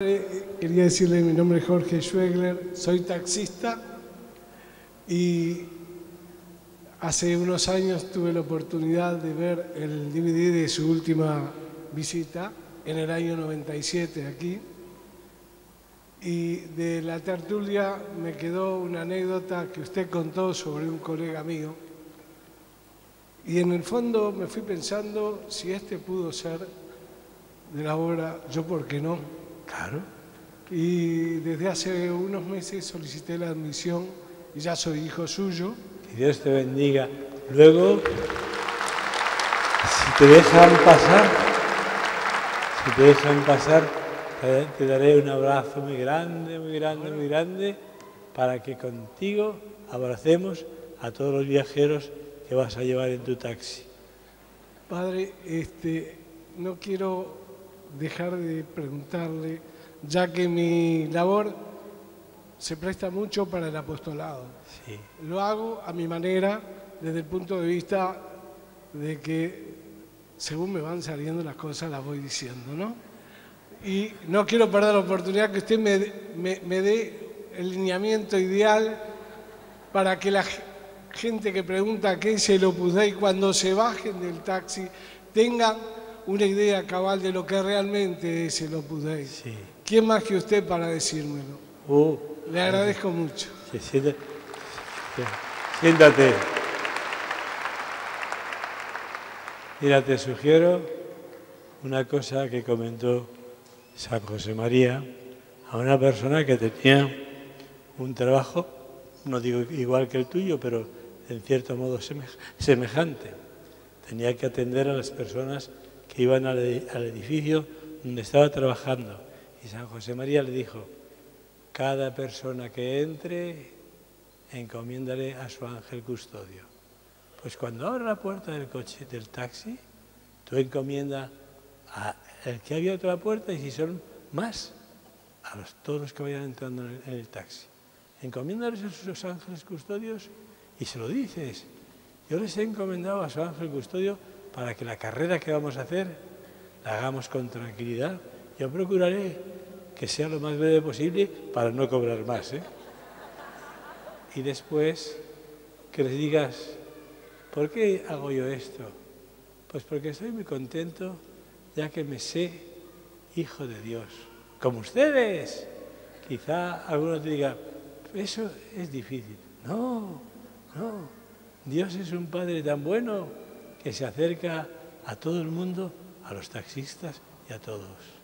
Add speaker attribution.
Speaker 1: Quería decirle, mi nombre es Jorge Schwegler, soy taxista y hace unos años tuve la oportunidad de ver el DVD de su última visita en el año 97 aquí y de la tertulia me quedó una anécdota que usted contó sobre un colega mío y en el fondo me fui pensando si este pudo ser de la obra Yo por qué no.
Speaker 2: Claro.
Speaker 1: Y desde hace unos meses solicité la admisión y ya soy hijo suyo.
Speaker 2: Que Dios te bendiga. Luego, si te dejan pasar, si te dejan pasar, te- te daré un abrazo muy grande, muy grande, muy grande, para que contigo abracemos a todos los viajeros que vas a llevar en tu taxi.
Speaker 1: Padre, este, no quiero dejar de preguntarle, ya que mi labor se presta mucho para el apostolado.
Speaker 2: Sí.
Speaker 1: Lo hago a mi manera, desde el punto de vista de que según me van saliendo las cosas las voy diciendo, ¿no? Y no quiero perder la oportunidad que usted me, me- me dé el lineamiento ideal para que la gente que pregunta qué es el Opus Dei cuando se bajen del taxi tengan una idea cabal de lo que realmente es el Opus Dei.
Speaker 2: Sí.
Speaker 1: ¿Quién más que usted para decírmelo?
Speaker 2: Uh,
Speaker 1: Le agradezco mucho.
Speaker 2: sí, siéntate. Siéntate. Mira, te sugiero una cosa que comentó San José María a una persona que tenía un trabajo, no digo igual que el tuyo, pero en cierto modo semej- semejante. Tenía que atender a las personas iban al, edi- al edificio donde estaba trabajando. Y San José María le dijo, cada persona que entre, encomiéndale a su ángel custodio. Pues cuando abra la puerta del coche, del taxi, tú encomienda a el que ha abierto la puerta y si son más, a los, todos los que vayan entrando en el, en el taxi. Encomiéndales a sus ángeles custodios y se lo dices. Yo les he encomendado a su ángel custodio para que la carrera que vamos a hacer la hagamos con tranquilidad. Yo procuraré que sea lo más breve posible para no cobrar más. ¿eh? Y después que les digas, ¿por qué hago yo esto? Pues porque estoy muy contento ya que me sé hijo de Dios, como ustedes. Quizá alguno te diga, eso es difícil. No, no. Dios es un Padre tan bueno que se acerca a todo el mundo, a los taxistas y a todos.